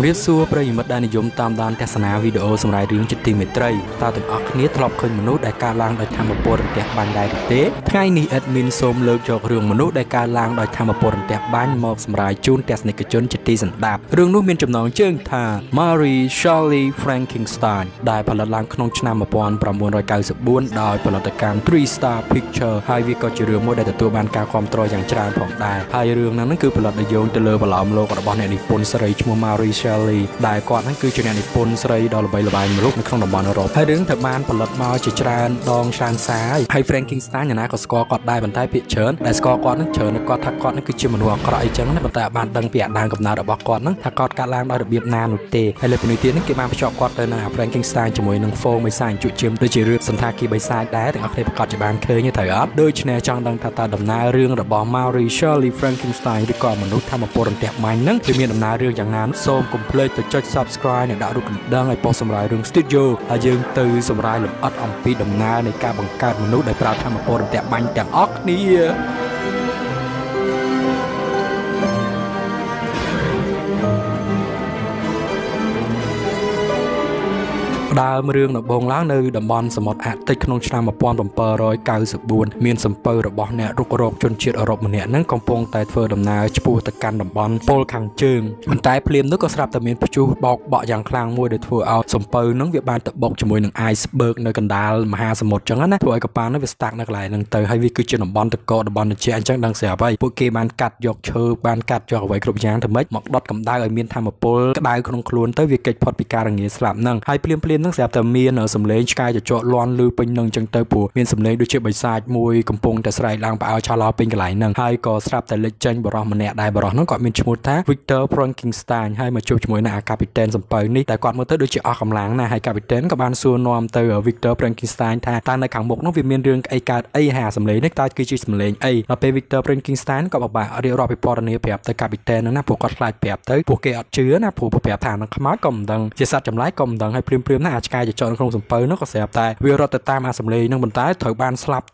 ជំរាបសួរប្រិយមិត្តដែលនិយមតាមដានទស្សនាវីដេអូសម្រាប់រឿងចិត្តទីមេត្រីតើទាំងអស់គ្នាធ្លាប់ឃើញមនុស្សដែលកើតឡើងដោយធម្មពលរន្ទះបាញ់ដែរឬទេថ្ងៃនេះ admin សូមលើកយករឿងមនុស្សដែលកើតឡើងដោយធម្មពលរន្ទះបាញ់មកសម្រាប់ជូនទស្សនិកជនជាទីសន្តាប់រឿងនោះមានចំណងជើងថា Mary Shirley Frankenstein ដែលផលិតឡើងក្នុងឆ្នាំ1994ដោយផលិតកម្ម Three Star Picture ហើយវាក៏ជារឿងមួយដែលទទួលបានការគាំទ្រយ៉ាងច្រើនផងដែរហើយរឿងហ្នឹងគឺផលិតដោយយោងទៅលើបឡោមលោករបស់អ្នកនិពន្ធស្រីឈ្មោះ Mary Shelley ដែលគាត់ហ្នឹងគឺជាអ្នកនិពន្ធស្រីដ៏ល្បីល្បាញមួយរូបនៅក្នុងតំបន់អឺរ៉ុបហើយរឿងត្រូវបានផលិតមកជាច្រើនដងច្រើនសារហើយ Frankenstein អ្នកណាក៏ស្គាល់គាត់ដែរប៉ុន្តែភាគច្រើនដែលស្គាល់គាត់ហ្នឹងច្រើនគាត់ថាគាត់ហ្នឹងគឺជាមនុស្សអាក្រក់អីចឹងណាប៉ុន្តែបានដឹងពីអាដានកំណើតរបស់គាត់ហ្នឹងថាគាត់កាត់ឡើងដោយរបៀបណានោះទេហើយលើពីនេះទៀតហ្នឹងគេបានបញ្ចុះគាត់ទៅនឹង Frankenstein ជាមួយនឹង Four មេសាញជក់ជាមដូចជារឿងសន្តាគារបិសាចដែរទាំងអស់គ្នាប្រកាសជាបានឃើញត្រូវអត់ដូច្នេះចង់ដឹងថាតើដំណើររឿងរបស់ Mary Shelley Frankenstein ឬក៏មនុស្សធម្មពលរន្ទះបាញ់ហ្នឹងវាមានដំណើររឿងយ៉ាងណាសូមកុំភ្លេចទៅចុច Subscribe និងដាក់រូបកណ្ដឹងឲ្យប៉ុស្តិ៍សម្រាប់រឿង Studio ហើយយើងទៅសម្រាប់លម្អិតអំពីដំណើរនៃការបង្កើតមនុស្សដែលប្រើធម្មពលរន្ទះបាញ់ទាំងអស់គ្នា ដើមរឿងដំបូងឡើងនៅតំបន់សមុទ្រអាកតិចក្នុងឆ្នាំ1794មានសំពៅរបស់អ្នករុករកជនជាតិអឺរ៉ុបម្នាក់នឹងកំពុងតែធ្វើដំណើរឆ្ពោះទៅកាន់តំបន់ពលខាងជើងប៉ុន្តែភ្លាមនោះក៏ស្រាប់តែមានព្យុះបោកបក់យ៉ាងខ្លាំងមួយដែលធ្វើឲ្យសំពៅនឹងវាបានទៅបុកជាមួយនឹង iceberg នៅកណ្ដាលមហាសមុទ្រចឹងណាធ្វើឲ្យកប៉ាល់នោះវាស្តាក់នៅកន្លែងហ្នឹងទៅហើយវាគឺជាតំបន់តកតំបន់ត្រជាក់អញ្ចឹងដឹងស្រាប់ហើយពួកគេបានកាត់យកឈើបានកាត់យកអ្វីគ្រប់យ៉ាងទៅម៉េចមកដុតកម្ដៅឲ្យមានធម្មពលក្ដៅក្នុងខ្លួនទៅវាកិច្ចផុតពីការរងាស្លាប់ហ្នឹងហើយភ្លាមភ្លាមហ្នឹងស្រាប់តែមានសំឡេងឆ្កែចចកលាន់លឺពេញនឹងអញ្ចឹងទៅព្រោះមានសំឡេងដូចជាបិសាចមួយកំពុងតែស្រែកឡើងផ្អើលឆោឡោពេញកន្លែងហ្នឹងហើយក៏ស្រាប់តែលេចចេញបរោះម្នាក់ដែលបរោះហ្នឹងគាត់មានឈ្មោះថា Victor Frankenstein ហើយមកជួបជាមួយនឹងអាកាពីតេនសំពៅនេះតែគាត់មើលទៅដូចជាអស់កម្លាំងណាស់ហើយកាពីតេនក៏បានសួរនាំទៅ Victor Frankenstein ថាតើនៅខាងមុខនោះវាមានរឿងអីកើតអីហាសំឡេងនេះតើគឺជាសំឡេងអីដល់ពេល Victor Frankenstein ក៏បបាក់រៀបរាប់ពីព័ត៌មានប្រាប់ទៅកាពីតេនហ្នឹងណាព្រោះគាត់ខ្លាចប្រាប់ទៅពួកគេអត់ជឿណាព្រោះប្រាប់ថានឹងខ្មោចក៏មិនដឹងជាសត្វចម្លែកក៏មិនដឹងហើយព្រាមព្រាមណាអាចឆ្កែចចកនៅក្នុងសំពៅនោះក៏ស្រាប់តែវារត់ទៅតាមអាសំឡេងនឹងប៉ុន្តែត្រូវបានស្លាប់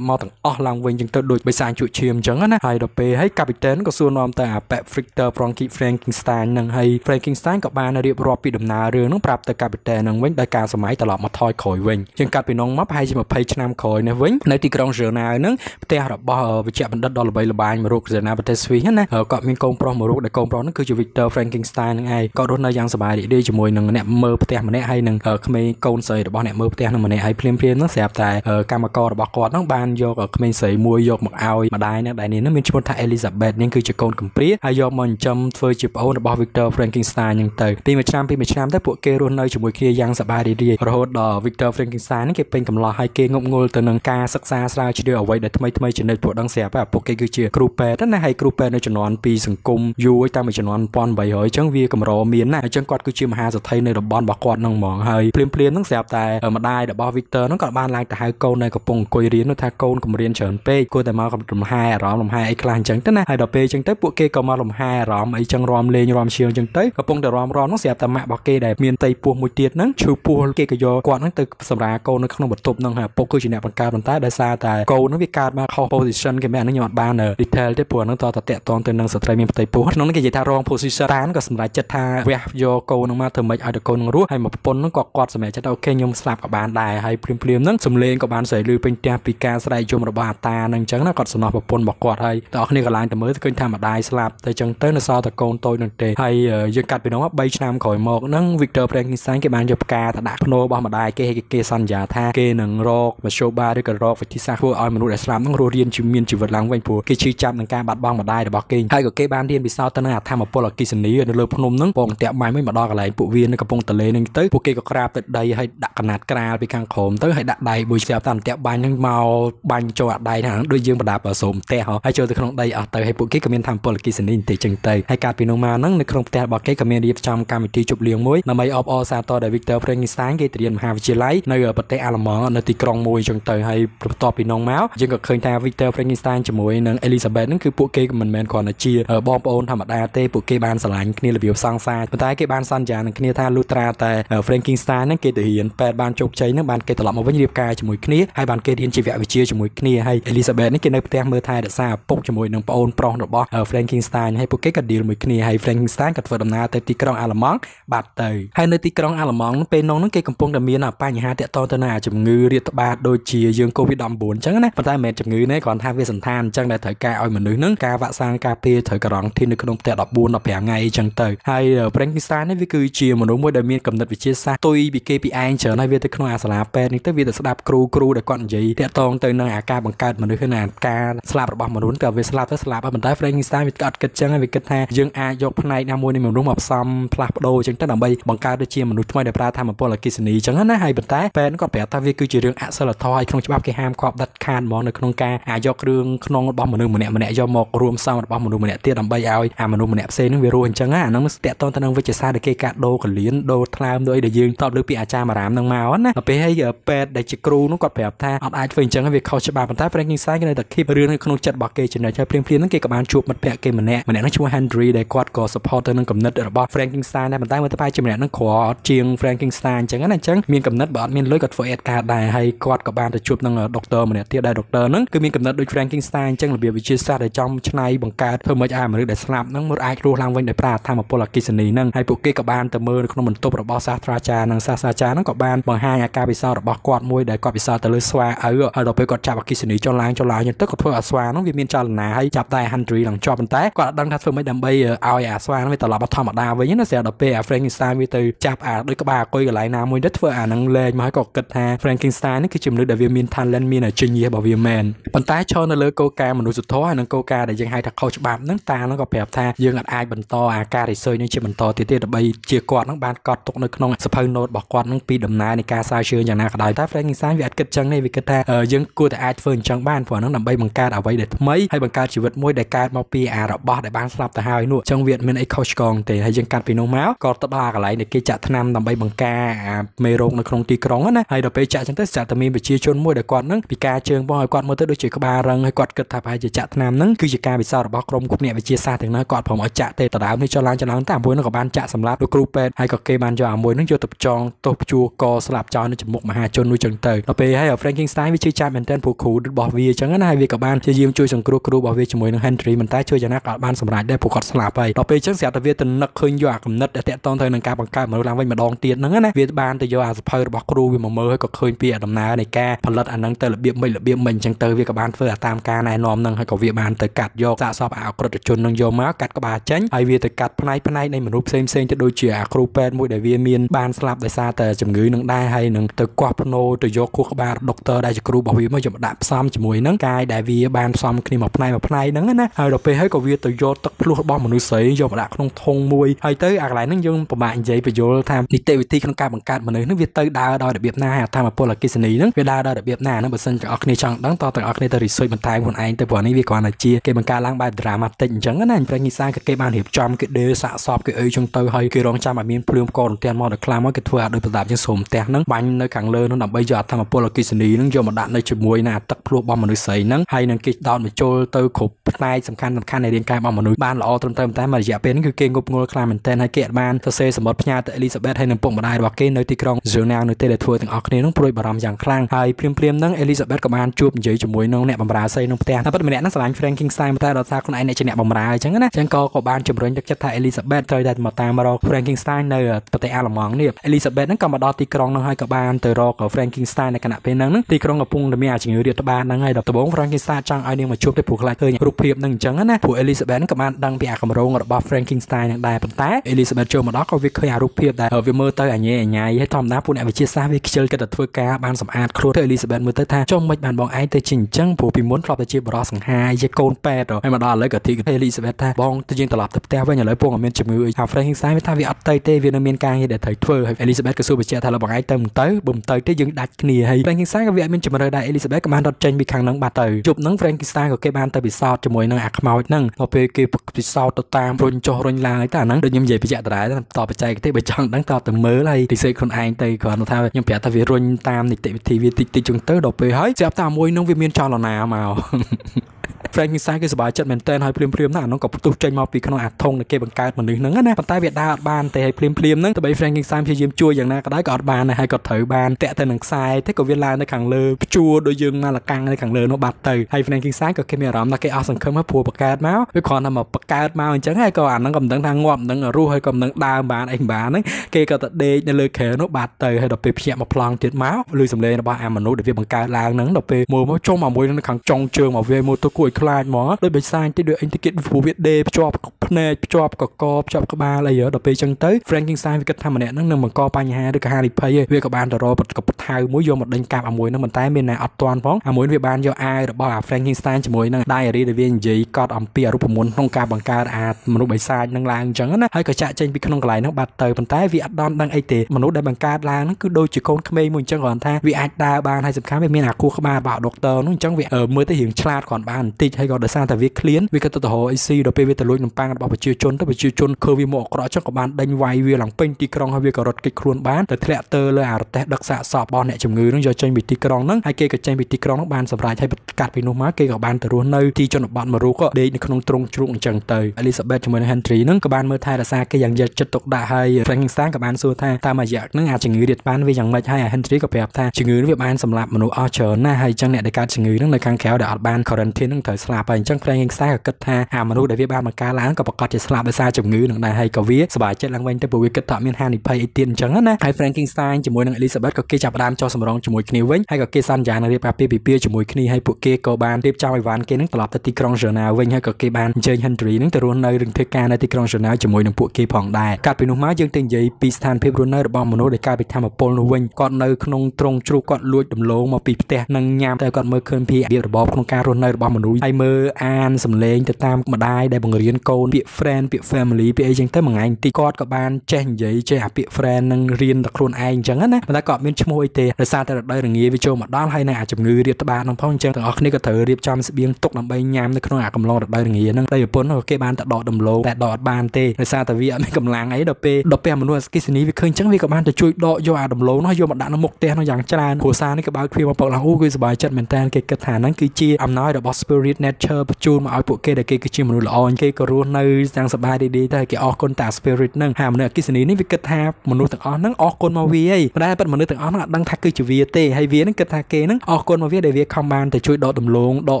មកទាំងអស់ឡើងវិញចឹងទៅដូចបិសាចជក់ឈាមចឹងណាហើយដល់ពេលហើយកាពីតេនក៏សួរនាំទៅអាប៉ែ Victor Frankenstein នឹងហើយ Frankenstein ក៏បានរៀបរាប់ពីដំណើររឿងនឹងប្រាប់ទៅកាពីតេននឹងវិញដោយការសម័យត្រឡប់មកថយក្រោយវិញជាងកាត់ពីនងមកប្រហែលជា20ឆ្នាំក្រោយនេះវិញនៅទីក្រុង Jena នឹងផ្ទះរបស់វិជ្ជបណ្ឌិតដ៏ល្បីល្បាញមួយរូប Jena ប្រទេសស្វីសណាគាត់មានកូនប្រុសមួយរូបដែលកូនប្រុសហ្នឹងគឺជា Victor Frankenstein នឹងឯងគាត់រស់នៅយ៉ាងសប្បាយរីករាយជាមួយនឹងអ្នកមើលផ្ទះម្នាក់ហើយនឹងក្មេងកូនស្រីរបស់អ្នកមើលផ្ទះនឹងម្នាក់ហើយភ្លាមភ្លាមហ្នឹងស្រាប់តែកម្មកររបស់គាត់ហ្នឹងបានយកក្មេងស្រីមួយយកមកឲ្យម្ដាយហ្នឹងដែលនេះមានឈ្មោះថា Elizabeth នេះគឺជាកូនកំព្រាហើយយកមកចិញ្ចឹមធ្វើជាប្អូនរបស់ Victor Frankenstein ហ្នឹងទៅពីមួយឆ្នាំពីមួយឆ្នាំទៅពួកគេរស់នៅជាមួយគ្នាយ៉ាងសប្បាយរីករាយរហូតដល់ Victor Frankenstein នេះគេពេញកំឡោះហើយគេងប់ងល់ទៅនឹងការសិក្សាស្រាវជ្រាវអ្វីដែលថ្មីថ្មីចំណេះពួកដឹងស្រាប់ហើយពួកគេគឺជាគ្រូពេទ្យណាហើយគ្រូពេទ្យនៅជំនាន់ពីសង្គមយូរតាមជំនាន់1800អញ្ចឹងវាកម្រមានណាអញ្ចឹងគាត់គឺជាមហាសេដ្ឋីនៅតំបន់របស់គាត់ហ្នឹងហ្មងហើយភ្លាមភ្លាមហ្នឹងស្រាប់តែម្ដាយរបស់ Victor ហ្នឹងក៏បានឡើងទៅហៅកូននៅកំពុងអង្គុយរៀននោះថាកូនកុំរៀនច្រើនពេកគួរតែមកលំហែអារម្មណ៍លំហែអីខ្លះអញ្ចឹងទៅណាហើយដល់ពេលអញ្ចឹងទៅពួកគេក៏មកលំហែអារម្មណ៍អីចឹងរំលេងរំឈៀលអញ្ចឹងទៅកំពុងតែរំរំនោះស្រាប់តែម៉ាក់របស់គេដែលមានតីពោះមួយទៀតហ្នឹងឈឺពោះគេក៏យកគាត់ហ្នឹងទៅសម្រាកូននៅក្នុងបន្ទប់ហ្នឹងហើយឪពុកគឺជាអ្នកបង្កើតប៉ុន្តែដោយសារតែកូនហ្នឹងវាកើតមកខុស position គេមិនហ្នឹងខ្ញុំអត់បាន detail ទេព្រោះហ្នឹងតតតាក់តងទៅនឹងស្ត្រីមានផ្ទៃពោះក្នុងនេះគេនិយាយថា wrong position តានក៏សម្រេចចិត្តថាវះយកកូនហ្នឹងមកធ្វើម៉េចឲ្យតែកូនហ្នឹងរស់ហើយមកប្រពន្ធហ្នឹងក៏គាត់សម្រេចចិត្តអូខេខ្ញុំស្លាប់ក៏បានដែរហើយព្រាមព្រាមហ្នឹងសំលេងក៏បានស្រែកឮពេញផ្ទះពីការស្រែកយំរបស់អាតាហ្នឹងអញ្ចឹងណាគាត់សំណោះប្រពន្ធរបស់គាត់ហើយតើអ្នកគ្នាក៏ឡើងទៅមើលឃើញថាម្ដាយស្លាប់តែអញ្ចឹងទៅនៅសល់តែកូនតូចនឹងទេហើយយើងកាត់ពីនោះមក3ឆ្នាំក្រោយមកហ្នឹង Victor Frankenstein គេបានយកផ្កាទៅដាក់ភ្នោរបស់ម្ដាយគេគេគេសន្យាថាគេនឹងរកមធ្យោបាយឬក៏រកវិធីសាស្ត្រធ្វើឲ្យមនុស្សដែលស្លាប់ហ្នឹងរស់រានជាមានជីវិតឡើងវិញព្រោះគេឈឺចាប់នឹងការបាត់បង់ម្ដាយរបស់គេហើយក៏គេបានរៀនពិសោធន៍ទៅនឹងអាធម្មពលអគិសនីនៅលើភ្នំហ្នឹងពងតាក់បាយមិនមកដល់កន្លែងពួកវានៅកំពង់ទន្លេហ្នឹងទៅពួកគេក៏ក្រាបទៅដីហើយដាក់កណាត់ក្រាលពីខាងក្រោមទៅហើយដាក់ដៃប៊ុយស្រាប់តាមតាក់បាញ់ហ្នឹងមកបាញ់ចូលអាដៃហ្នឹងដូចយើងប្រដាប់សូមផ្ទះហើយចូលទៅក្នុងដីអស់ទៅហើយពួកគេក៏មានធម្មពលអគិសនីបន្តិចចឹងទៅហើយកាលពីនោះមកហ្នឹងនៅក្នុងផ្ទះរបស់គេក៏មានរៀបចំកម្មវិធីជប់លៀងមួយដើម្បីអបអរសាទរដល់ Victor Frankenstein គេទៅរៀនមហាវិទ្យាល័យនៅប្រទេសអាល្លឺម៉ង់នៅទីក្រុងមួយចឹងទៅហើយបន្ទាប់ពីនោះមកយើងក៏ឃើញថា Victor Frankenstein ជាមួយនឹង Elizabeth ហ្នឹងគឺពួកគេក៏មិនមែនគ្រាន់តែជាបងប្អូនធម្មតាទេពួកគេបានស្រឡាញ់គ្នារបៀបសង្សារប៉ុន្តែគេបានសន្យានឹងគ្នាថាលុះត្រាតែ Frankenstein ហ្នឹងគេទៅរៀនពេទ្យបានជោគជ័យហ្នឹងបានគេត្រឡប់មកវិញរៀបការជាមួយគ្នាហើយបានគេរៀនជីវវិទ្យាជាមួយគ្នាហើយ Elizabeth នេះគេនៅផ្ទះមើលថែរក្សាឪពុកជាមួយនឹងប្អូនប្រុសរបស់ Frankenstein ហើយពួកគេក៏ deal មួយគ្នាហើយ Frankenstein ក៏ធ្វើដំណើរទៅទីក្រុងអាល្លឺម៉ង់បាត់ទៅហើយនៅទីក្រុងអាល្លឺម៉ង់ពេលនោះហ្នឹងគេកំពុងតែមានបញ្ហាតាក់ទងទៅនឹងជំងឺរាតត្បាតដូចជាយើង COVID-19 អញ្ចឹងណាប៉ុន្តែមិនមែនជំងឺនេះគ្រាន់ថាវាសន្តានអញ្ចឹងដែលត្រូវការឲ្យមនុស្សហ្នឹងការវ៉ាក់សាំងការពារត្រូវការ៉ង់ធីននៅក្នុងផ្ទះ14 15ថ្ងៃអញ្ចឹងទៅហើយ Frankenstein នេះវាគឺជាមនុស្សមួយដែលមានកំណត់វិទ្យាសាស្ត្រទុយពីគេពីឯងច្រើនហើយវាទៅក្នុងអាសាលាពេទ្យនេះទៅវាទៅស្ដាប់គ្រូគ្រូដែលគាត់និយាយតាក់ទងទៅនឹងអាការបង្កើតមនុស្សហ្នឹងការស្លាប់របស់មនុស្សតែវាស្លាប់ទៅស្លាប់ហើយប៉ុន្តែ Frankenstein វាអត់គិតចឹងហើយវាគិតថាយើងអាចយកផ្នែកណាមួយនៃមនុស្សមកផ្សំផ្លាស់ប្ដូរចឹងទៅដើម្បីបង្កើតទៅជាមនុស្សថ្មីដែលប្រើធម្មពលអគិសនីចឹងណាហើយប៉ុន្តែពេទ្យគាត់ប្រាប់ថាវាគឺជារឿងអសិលធម៌ហើយក្នុងច្បាប់គេហាមឃាត់ដាច់ខាតហ្មងនៅក្នុងការអាចយកគ្រឿងក្នុងរបស់មនុស្សម្នាក់ម្នាក់យកមករួមផ្សំរបស់មនុស្សម្នាក់ទៀតដើម្បីឲ្យអាមនុស្សម្នាក់ផ្សេងនឹងវារស់អញ្ចឹងអាហ្នឹងស្ទាក់តទៅនឹងវិទ្យាសាស្ត្រដែលគេកាត់ដូរកលៀនដូរថ្លើមដូចដែលយើងតបលើពីអាចារ្យអារាមនឹងមកណាដល់ពេលហើយពេទ្យដែលជាគ្រូនោះគាត់ប្រាប់ថាអត់អាចធ្វើអញ្ចឹងវាខុសច្បាប់ប៉ុន្តែ Frankenstein គេនៅតែ keep រឿងនៅក្នុងចិត្តរបស់គេចំណេះហើយព្រាមព្រាមហ្នឹងគេក៏បានជួបមិត្តភក្តិគេម្នាក់ម្នាក់ហ្នឹងឈ្មោះ Henry ដែលគាត់ក៏ support ទៅនឹងគំនិតរបស់ Frankenstein ដែរប៉ុន្តែមើលទៅប្រហែលជាម្នាក់ហ្នឹងក្រអត់ជាង Frankenstein អញ្ចឹងណាអញ្ចឹងមានគំនិតបើអត់មានលុយគាត់ធ្វើអេតការដែរហើយគាត់ក៏បានទៅជួបនឹងដុកទ័រម្នាក់ទៀតដែលដុកទ័រហ្នឹងគឺមានគំនិតដូច Frankenstein អញ្ចឹងរបៀបវិទ្យាសាស្ត្រដែលចំឆ្នៃបង្កើតធ្វើម៉េចឲ្យមនុស្សដែលស្លាប់ហ្នឹងមកអាចរស់ឡើងវិញដោយប្រើធម្មពលអគិសនីហ្នឹងហើយពួកគេក៏បានទៅមើលនៅក្នុងបន្ទប់របស់សាស្ត្រាចារ្យនិងសាស្ត្រាចារ្យហ្នឹងក៏បានបង្ហាញអាការពិសោធន៍របស់គាត់មួយដែលគាត់ពិសោធន៍ទៅលើស្វាឪហើយដល់ពេលគាត់ចាប់អគិសនីចុះឡើងចុះឡើងទៅគាត់ធ្វើឲ្យស្វាហ្នឹងវាមានចលនាហើយចាប់តែ Henry ឡើងជាប់ប៉ុន្តែគាត់អត់ដឹងថាធ្វើម៉េចដើម្បីឲ្យអាស្វាហ្នឹងវាត្រឡប់មកធម្មតាវិញណាស្រាប់ដល់ពេលអា Frankenstein វាទៅចាប់អាដោយក្បាលអង្គុយកន្លែងណាមួយទៅធ្វើអាហ្នឹងលែងមកហើយក៏គិតថា Frankenstein នេះគឺជាមនុស្សដែលវាមាន talent មានជំនាញរបស់វាមែនប៉ុន្តែឈរនៅលើគោលការណ៍មនុស្សធម៌ហើយនិងគោលការណ៍ដែលយើងហៅថាខុសច្បាប់ហ្នឹងតាហ្នឹងក៏ប្រាប់ថាយើងអាចបន្តអាការ research នេះជាបន្តទៀតទេដើម្បីជាគាត់ហ្នឹងបានកត់ទុកនៅក្នុងសភៅ note របស់គាត់ហ្នឹងពីដំណើរនៃការស្រាវជ្រាវយ៉ាងណាក៏ដោយតែ Frankenstein វាអត់គិតចឹងទេវាគិតថាយើងគួរតែអាចធ្វើអញ្ចឹងបានព្រោះហ្នឹងដើម្បីបង្កើតអ្វីដែលថ្មីហើយបង្កើតជីវិតមួយដែលកើតមកពីអារបស់ដែលបានស្លាប់ទៅហើយនោះអញ្ចឹងវាអត់មានអីខុសឆ្គងទេហើយយើងកាត់ពីនោះមកក៏ទៅដល់កន្លែងដែលគេចាក់ថ្នាំដើម្បីបង្ការអាមេរោគនៅក្នុងទីក្រុងណាហើយដល់ពេលចាក់ចឹងទៅចាក់តែមានប្រជាជនមួយដែលគាត់ហ្នឹងពីការជើងបងឲ្យគាត់មើលទៅដូចជាក្បាលរឹងហើយគាត់គិតថាប្រហែលជាចាក់ថ្នាំហ្នឹងគឺជាការវិសោធន៍របស់ក្រុមគ្រប់អ្នកវិទ្យាសាស្ត្រទាំងនោះគាត់ព្រមឲ្យចាក់ទេដដើមនេះចុះឡើងចុះឡើងតែមួយនោះក៏បានចាក់សម្លាប់លោកគ្រូពេទ្យហើយក៏គេបានយកអាមួយហ្នឹងយកទៅចងទោសព្យួរកស្លាប់ចោលនៅចំមុខមហាជននោះចឹងទៅដល់ពេលហើយ Frankenstein វាជឿចាប់មែនទែនពួកគ្រូរបស់វាចឹងណាហើយវាក៏បានព្យាយាមជួយសង្គ្រោះគ្រូរបស់វាជាមួយនឹង Henry មិនតែជួយយ៉ាងណាក៏បានសម្រេចដែរពួកគាត់ស្លាប់ហើយដល់ពេលចឹងស្រាប់តែវាទៅនឹកឃើញយកអាកំណត់ដែលតាក់ទងទៅនឹងការបង្កើតមនុស្សឡើងវិញម្ដងទៀតហ្នឹងណាវាបានទៅយកអាសភៅរបស់គ្រូវាមកមើលហើយក៏ឃើញពីដំណើរនៃការផលិតអាហ្នឹងទៅរបៀបមិនរបៀបមិនចឹងទៅវាក៏បានធ្វើតាមការណែនាំហ្នឹងហើយក៏វាបានទៅកាត់យកសាកសពអក្រិតជននឹងយកមកកាត់ក្បាលចេញហើយវាទៅកាត់ផ្នែកផ្នែកនៃមនុស្សផ្សេងផ្សេងទៅដូចជាអាគ្រូពេទ្យមួយដែលវាមានបានស្លាប់ដោយសារតែជំងឺនឹងដែរហើយនឹងទៅកោះភ្នោទៅយកខួរក្បាលដុកទ័រដែលជាគ្រូរបស់វាមកយកដាក់ផ្សំជាមួយនឹងកាយដែលវាបានផ្សំគ្នាមកផ្នែកមួយផ្នែកហ្នឹងណាហើយដល់ពេលហើយក៏វាទៅយកទឹកភ្លោះរបស់មនុស្សស្រីយកមកដាក់ក្នុងធុងមួយហើយទៅអាកន្លែងហ្នឹងយើងពិបាកនិយាយបញ្យល់ថានីតិវិធីក្នុងការបង្កើតមនុស្សហ្នឹងវាទៅដើរដោយរបៀបណាហើយធម្មពលអគិសនីហ្នឹងវាដើរដោយរបៀបណាហ្នឹងបើសិនទាំងអស់គ្នាចង់ដឹងតទាំងអស់គ្នាទៅ research បន្ថែមខ្លួនឯងទៅព្រោះនេះវាគ្រាន់តែជាគេបង្កើតឡើងបែប dramatic អញ្ចឹងណាប្រញីសាក៏គេបានរៀបចំគេដេសាកសពគេអីចឹងទៅហើយគេរងចាំឲ្យមានភ្លើងកោរន្ទះមកដល់ខ្លាំងមកគេធ្វើឲ្យដោយប្រដាប់ជាងសូមផ្ទះហ្នឹងបាញ់នៅខាងលើហ្នឹងដើម្បីយកធម្មពលអគិសនីហ្នឹងយកមកដាក់នៅជាមួយនឹងទឹកភ្លោះរបស់មនុស្សស្រីហ្នឹងហើយនឹងគេដោតបញ្ចូលទៅគ្រប់ផ្នែកសំខាន់សំខាន់នៃរាងកាយរបស់មនុស្សបានល្អត្រឹមត្រូវតែមួយរយៈពេលនេះគឺគេងប់ងល់ខ្លាំងមែនទែនហើយគេអាចបានសរសេរសម្បត្តិផ្ញើទៅអេលីសាបេតហើយនឹងពុកម្ដាយរបស់គេនៅទីក្រុង Zurich នៅទីដែលធ្វើទាំងអស់គ្នានឹងព្រួយបារម្ភយ៉ាងខ្លាំងហើយព្រាមព្រាមនឹងអេលីសាបេតក៏បានជួបនិយាយជាមួយនឹងអ្នកបម្រើស្រីក្នុងផ្ទះតែពិតម្នាក់ហ្នឹងស្រឡាញ់ Frankenstein តែដល់ថាខ្លួនឯងអ្នកជាអ្នកបម្រើអញ្ចឹងណាអញ្ចឹងក៏ក៏បានជំរុញទឹកចិត្តថាអេលីសាបេតត្រូវតែមកតាមរក Frankenstein នៅប្រទេសអាល្លឺម៉ង់នេះអេលីសាបេតហ្នឹងក៏មកដល់ទីក្រុងហ្នឹងហើយក៏បានទៅរក Frankenstein នៅគណៈពេលហ្នឹងទីក្រុងកំពុងតែមានជំងឺរាតត្បាតហ្នឹងហើយដល់ដំបូង Frankenstein ចង់ឲ្យនាងមកជួបទេព្រោះខ្លាចឃើញរូបភាពហ្នឹងអញ្ចឹងណាព្រោះ Elizabeth ក៏បានដឹងពីអាកម្រងរបស់ Frankenstein ហ្នឹងដែរប៉ុន្តែ Elizabeth ចូលមកដល់ក៏វាឃើញអារូបភាពដែលវាមើលទៅអញញ៉ៃអញ៉ៃហើយធម្មតាពួកអ្នកវិទ្យាសាស្ត្រវាខ្ជិលគិតតែធ្វើការបានសម្អាតខ្លួនទៅ Elizabeth មើលទៅថាចុះមិនបានបងឯងទៅជាអញ្ចឹងព្រោះពីមុនធ្លាប់តែជាបរិសសង្ហាជាកូនប៉ែតហើយមកដល់ឥឡូវក៏ទី Elizabeth ថាបងទៅយើងត្រឡប់ទៅផ្ទះវិញឥឡូវពងមានជំងឺអីថា Frankenstein វាថាវាអត់ទៅទេវានៅមានការងារដែលត្រូវធ្វើហើយ Elizabeth ក៏សួរបញ្ជាក់ថាលោកបងឯងទៅមិនទៅបើមិនទៅទេយើងដាច់គ្នាហើយ Frankenstein ក៏វាអត់មានជំរឿដែរ Elizabeth ក៏បានរត់ចេញពីខាងហ្នឹងបាត់ទៅជប់ហ្នឹង Frankenstein ក៏គេបានទៅពិសោធន៍ជាមួយនឹងអាខ្មោចហ្នឹងដល់ពេលគេពិសោធន៍ទៅតាមរុញចុះរុញឡើងហើយតែអាហ្នឹងដូចខ្ញុំនិយាយបញ្ជាក់ដដែលតបច្ចេកទេសបើចង់ដឹងតទៅមើលហើយពិសេសខ្លួនឯងទៅគ្រាន់តែថាខ្ញុំប្រាប់ថាវារុញតាមនីតិវិធីវាតិចតិចចឹងទៅដល់ពេលហើយស្រាប់តែមួយហ្នឹងវាមានចលនាមក Frankenstein គឺសប្បាយចិត្តមែនទែនហើយភ្លាមភ្លាមណាអានោះក៏ផ្ទុះចេញមកពីក្នុងអាធុងដែលគេបង្កើតមនុស្សហ្នឹងណាប៉ុន្តែវាដើរអត់បានទេហើយភ្លាមភ្លាមហ្នឹងទៅបី Frankenstein ព្យាយាមជួយយ៉ាងណាក៏ដោយក៏អត់បានដែរហើយក៏ត្រូវបានតាក់ទៅនឹងខ្សែទេក៏វាឡើងនៅខាងលើព្យួរដូចយើងមកលកាំងនៅខាងលើនោះបាត់ទៅហើយ Frankenstein ក៏គេមានអារម្មណ៍ថាគេអស់សង្ឃឹមហើយព្រោះបង្កើតមកវាគ្រាន់តែមកបង្កើតមកអញ្ចឹងហើយក៏អាហ្នឹងក៏មិនដឹងថាងាប់មិនដឹងរស់ហើយក៏មិនដឹងដើមបានអីបានហ្នឹងគេក៏ទៅដេកនៅលើខែនោះបាត់ទៅហើយដល់ពេលភ្ញាក់មកប្លង់ទៀតមកឮសំឡេងរបស់អាមនុស្សដែលវាបង្កើតឡើងហ្នឹងដល់ពេលមើលមកចុះមកមួយនៅខាងចុងជើងមកវាមើលទៅគួរឲ្យខ្លាចមកដូចបិសាចតិចដូចអីតិចព្រោះវាដេភ្ជាប់ភ្នែកភ្ជាប់កកភ្ជាប់ក្បាលអីដល់ពេលអញ្ចឹងទៅ Frankenstein វាគិតថាម្នាក់ហ្នឹងនឹងបង្កបញ្ហាឬក៏ហានិភ័យវាក៏បានទៅរកកពថៅមួយយកមកដេញកាប់អាមួយហ្នឹងប៉ុន្តែមានតែអត់ទាន់ផងអាមួយវាបានយកអាវរបស់អា Frankenstein ជាមួយនឹង diary ដែលវានិយាយកត់អំពីរូបមន្តក្នុងការបង្កើតអាមនុស្សបិសាចហ្នឹងឡើងអញ្ចឹងណាហើយក៏ចាក់ចេញពីក្នុងកន្លែងហ្នឹងបាត់ទៅប៉ុន្តែវាអត់ដល់ដឹងអីទេមនុស្សដែលបង្កើតឡើងហ្នឹងគឺដូចជាកូនក្មេងមួយអញ្ចឹងគ្រាន់ថាវាអាចដើរបានហើយសំខាន់វាមានអាគូក្បាលរបស់ដុកទ័រនោះអញ្ចឹងវាមើលទៅរៀងឆ្លាតគ្រាន់បានបន្តិចហើយក៏ដោយសារតែវាឃ្លានវាក៏ទៅទៅរកអីស៊ីដល់ពេលវាទៅលួចនំប៉័ងរបស់ប្រជាជនទៅប្រជាជនឃើញវាមកអក្រក់អញ្ចឹងក៏បានដេញវាយវាឡើងពេញទីក្រុងហើយវាក៏រត់គេចខ្លួនបានទៅធ្លាក់ទៅលើអារទេះដឹកសាកសពរបស់អ្នកជំងឺនឹងយកចេញពីទីក្រុងហ្នឹងហើយគេក៏ចេញពីទីក្រុងហ្នឹងបានសម្រេចហើយកាត់ពីនោះមកគេក៏បានទៅរស់នៅទីជនបទមួយរូបក៏ដេកនៅក្នុងទ្រុងជ្រូកអញ្ចឹងទៅ Elizabeth ជាមួយនឹង Henry ហ្នឹងក៏បានមើលថែរក្សាគេយ៉ាងយកចិត្តទុកដាក់ហើយ Frankenstein ក៏បានសួរថាតាមរយៈហ្នឹងអាចជំងឺរាតបានវាយ៉ាងម៉េចហើយ Henry ក៏ប្រាប់ថាជំងឺនេះវាបានសម្លាប់មនុស្សអស់ច្រើនណាស់ហើយអញ្ចឹងអ្នកដែលកើតជំងឺហ្នឹងនៅខាងក្រៅដែលអត់បាន quarantine ហ្នឹងត្រូវស្លាប់ហើយអញ្ចឹង Frankenstein ក៏គិតថាអាមនុស្សដែលវាបានបង្ការឡើងក៏ប្រកាសជាស្លាប់ដោយសារជំងឺហ្នឹងដែរហើយក៏វាសប្បាយចិត្តឡើងវិញទៅព្រោះវាគិតថាមានហានិភ័យអីទៀតអញ្ចឹងណាហើយ Frankenstein ជាមួយនឹង Elizabeth ក៏គេចាប់ផ្ដើមចោះសម្រងជាមួយគ្នាវិញហើយក៏គេសន្យានឹងរៀបការពីពិពាជាមួយគ្នាហើយពួកគេក៏បានរៀបចំអីវ៉ាន់គេនឹងត្រឡប់ទៅទីក្រុង Jena វិញហើយក៏គេបានអញ្ជើញ Henry នឹងទៅរស់នៅរឿងធ្វើការនៅទីក្រុង Jena ជាមួយនឹងពួកគេផងដែរកាត់ពីនោះមកយើងទៅនិយាយពីស្ថានភាពរស់នៅរបស់មនុស្សដែលកើតពីធម្មពលនោះវិញគាត់នៅក្នុងទ្រង់ជ្រូកគាត់លួចដំឡូងមកពីផ្ទះនឹងញ៉ាំតែគាត់មើលឃើញពីរបៀបរបបក្នុងការរស់នៅរបស់មនុស្សហើយមើលអានសម្លេងទៅតាមម្ដាយដែលបង្រៀនកូនពាក្យ friend ពាក្យ family ពាក្យអីចឹងទៅមួយថ្ងៃទីគាត់ក៏បានចេះនិយាយចេះអាពាក្យ friend នឹងរៀនតែខ្លួនឯងអញ្ចឹងណាប៉ុន្តែក៏អត់មានឈ្មោះអីទេដោយសារតែរដូវរងាវាចូលមកដល់ហើយនៅអាជំងឺរាតត្បាតនោះផងអញ្ចឹងទាំងអស់គ្នាក៏ត្រូវរៀបចំស្បៀងទុកដើម្បីញ៉ាំនៅក្នុងអាកំឡុងរដូវរងាហ្នឹងតែប្រពន្ធក៏គេបានតែដកដំឡូងតែដកអត់បានទេដោយសារតែវាអត់មានកម្លាំងអីដល់ពេលដល់ពេលមនុស្សអស្គិសនីវាឃើញអញ្ចឹងវាក៏បានទៅជួយដកយកអាដំឡូងនោះយកមកដាក់នៅមុខផ្ទះនោះយ៉ាងច្រើនគ្រួសារនេះក៏បើកទ្វារមកពកឡើងអូគឺសប្បាយចិត្តមែនតើគេគិតថាហ្នឹងគឺជាអំណោយរបស់ Spirit Nature បញ្ជូនមកឲ្យពួកគេដែលគេគឺជាមនុស្សល្អគេក៏រស់នៅទាំងសប្បាយរីករាយតែគេអរគុណតា Spirit ហ្នឹងហើយមនុស្សអគិសនីនេះវាគិតថាមនុស្សទាំងអស់ហ្នឹងអរគុណមកវាហីប៉ុន្តែប៉ុន្តែមនុស្សទាំងអស់ហ្នឹងអត់ដឹងថាគឺជាវាទេហើយវាហ្នឹងគិតថាគេហ្នឹងអរគុណមកវាដែលវាខំបានទៅជួយដកដំឡូងដក